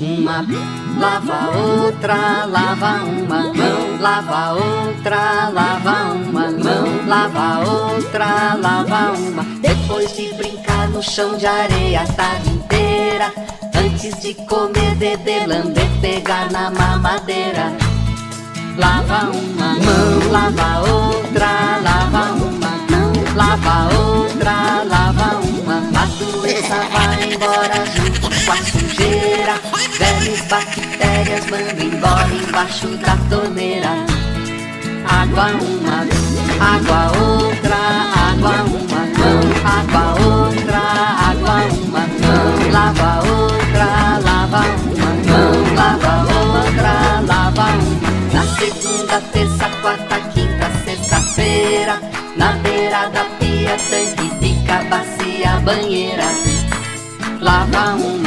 Uma, lava outra, lava uma mão, lava outra, lava uma mão, lava outra, lava uma. Depois de brincar no chão de areia a tarde inteira, antes de comer, beber, lamber, pegar na mamadeira. Lava uma mão, lava vai embora junto com a sujeira. Velhas bactérias mando embora embaixo da torneira. Água uma, água outra, água uma mão, água outra, água uma mão, lava outra, lava uma mão, lava outra, lava uma. Na segunda, terça, quarta, quinta, sexta-feira, na beira da pia, tanque, pica, bacia, banheira. Lava uma